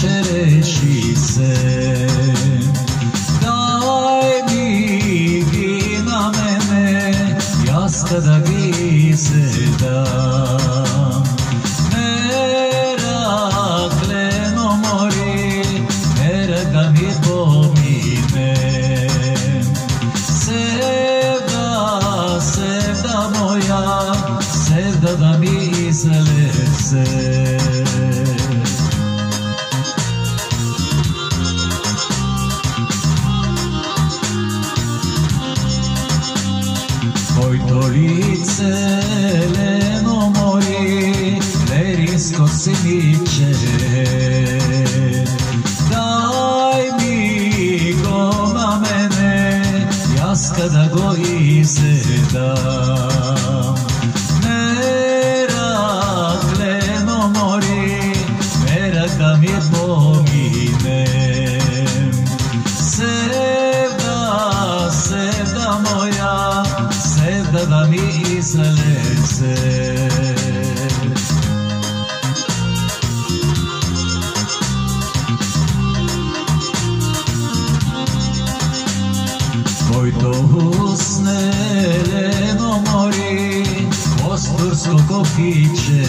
čereći se. Daj mi vina mene Jaska da gi se dam. Mera kleno mori Mera da mi pomine. Sevda, sevda moja Sevda da mi izleze Tvojto lice leno mori, lerinsko si miče. Daj mi go na mene, jas kada go izedam. Sevda da mi leno mori, kostursko kofiće.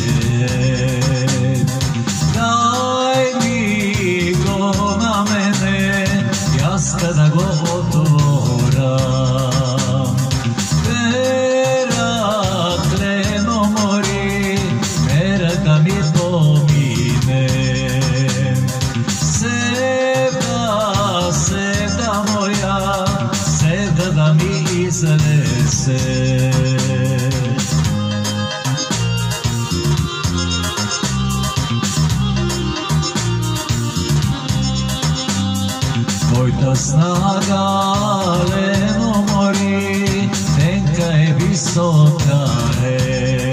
Krasna galeno mori, tenka je visoka je.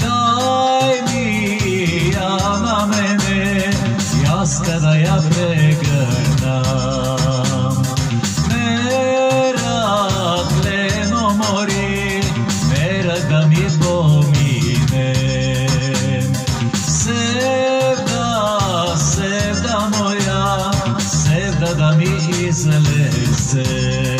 Daj mi ja na mene, jaz kada ja pregrnam. Ne rableno mori, fazer.